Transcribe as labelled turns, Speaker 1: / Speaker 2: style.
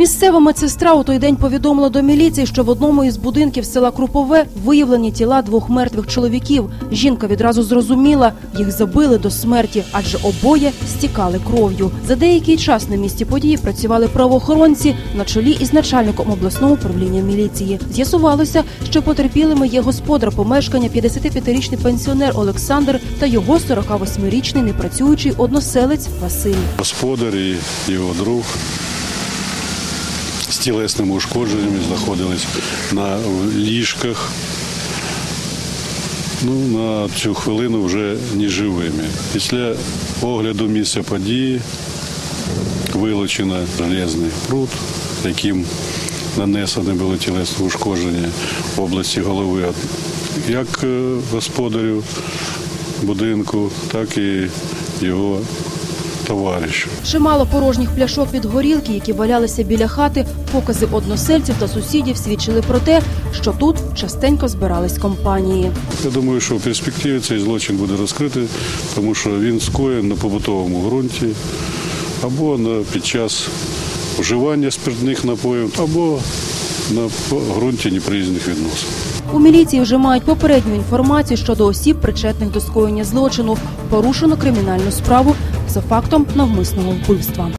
Speaker 1: Місцева медсестра у той день повідомила до міліції, що в одному із будинків села Крупове виявлені тіла двох мертвих чоловіків. Жінка відразу зрозуміла, їх забили до смерті, адже обоє стікали кров'ю. За деякий час на місці події працювали правоохоронці на чолі із начальником обласного управління міліції. З'ясувалося, що потерпілими є господар помешкання 55-річний пенсіонер Олександр та його 48-річний непрацюючий односелець Василь.
Speaker 2: Господар і його друг з тілесними ушкодженнями знаходились на ліжках. Ну, на цю хвилину вже не живими. Після огляду місця події вилучено железний пруд, яким нанесені були тілесні ушкодження в області голови як е, господарю будинку, так і його товаришу.
Speaker 1: Чимало порожніх пляшок від горілки, які валялися біля хати, покази односельців та сусідів свідчили про те, що тут частенько збирались компанії.
Speaker 2: Я думаю, що в перспективі цей злочин буде розкритий, тому що він скоєн на побутовому ґрунті або на, під час вживання спиртних напоїв, або на ґрунті неприязних відносин.
Speaker 1: У міліції вже мають попередню інформацію щодо осіб, причетних до скоєння злочину. Порушено кримінальну справу за фактом навмисного вбивства.